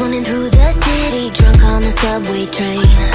running through the city, drunk on the subway train.